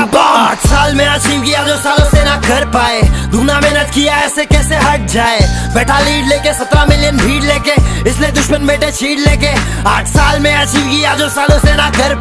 आठ साल में अचीव किया जो सालों से ना कर पाए। दूना मेहनत किया, ऐसे कैसे हट जाए? बैठा लीड लेके, सत्रह मिलियन भीड़ लेके इसलिए दुश्मन बेटे छीट लेके, आठ साल में अचीव किया जो सालों से ना कर